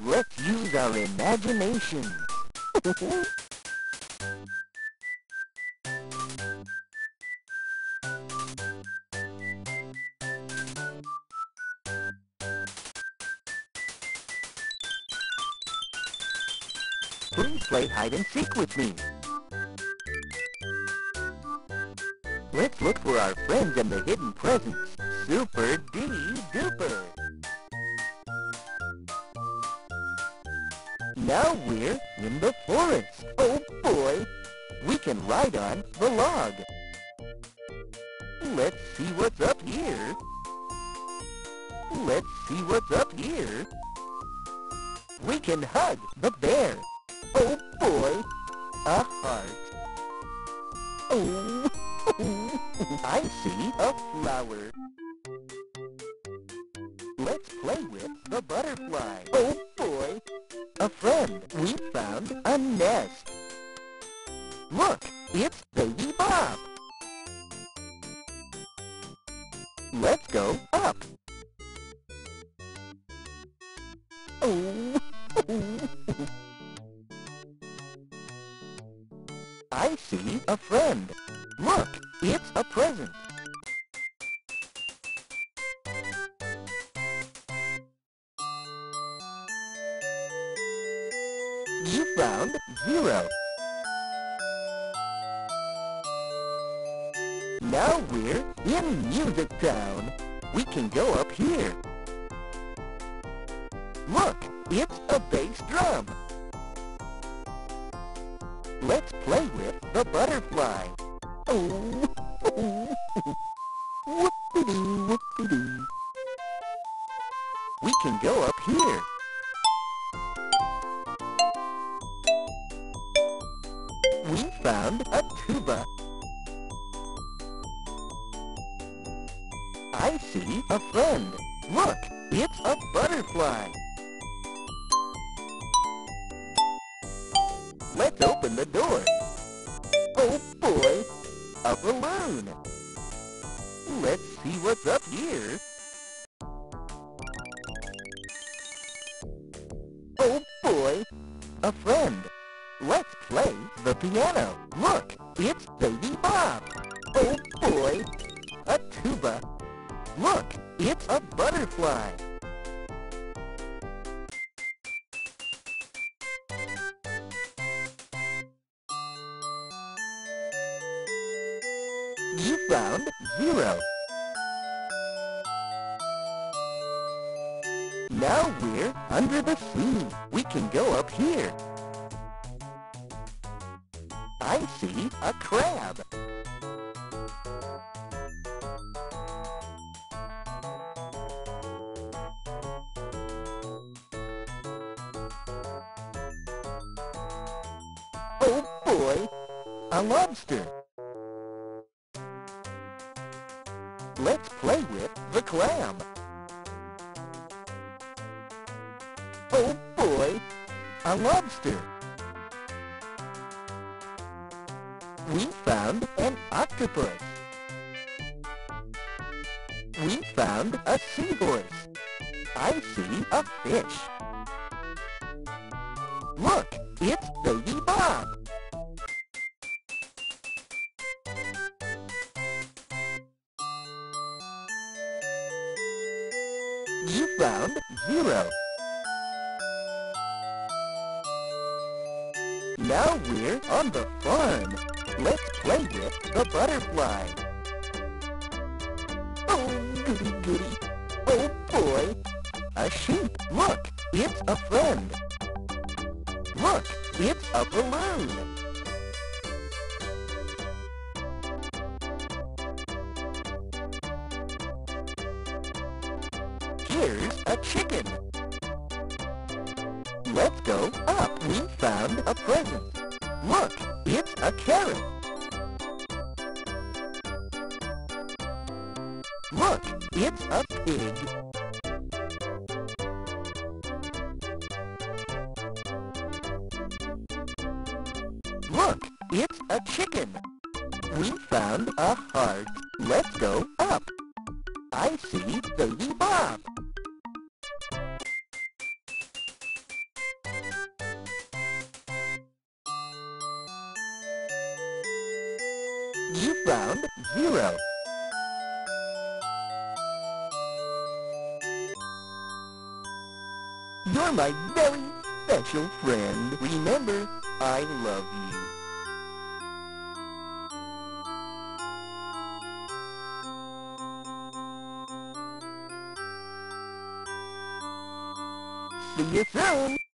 Let's use our imagination. Please play hide and seek with me. Let's look for our friends and the hidden presents. Super D Duper. Now we're in the forest. Oh boy! We can ride on the log. Let's see what's up here. Let's see what's up here. We can hug the bear. Oh boy! A heart. Oh, I see a flower. Let's play with the butterfly. Oh! A friend. We found a nest. Look, it's Baby Bop. Let's go up. Oh. I see a friend. Look, it's a present. You found zero. Now we're in Music Town. We can go up here. Look, it's a bass drum. Let's play with the butterfly. Oh, whoop-de-doo, whoop-de-doo. We can go up here. We found a tuba. I see a friend. Look, it's a butterfly. Let's open the door. Oh boy, a balloon. Let's see what's up here. Oh boy, a friend. Piano. Look, it's Baby Bop. Oh boy, a tuba. Look, it's a butterfly. You found zero. Now we're under the sea. We can go up here. I see a crab. Oh boy, a lobster. Let's play with the clam. Oh boy, a lobster. We found an octopus. We found a seahorse. I see a fish. Look, it's Baby Bop. You found zero. Now we're on the farm. Let's play with the butterfly. Oh, goody goody. Oh boy. A sheep. Look, it's a friend. Look, it's a balloon. Here's a chicken. Let's go up. We found a present. Look, it's a carrot. Look, it's a pig. Look, it's a chicken. We found a heart. Let's go up. I see Baby Bop. You found zero. You're my very special friend. Remember, I love you. See you soon.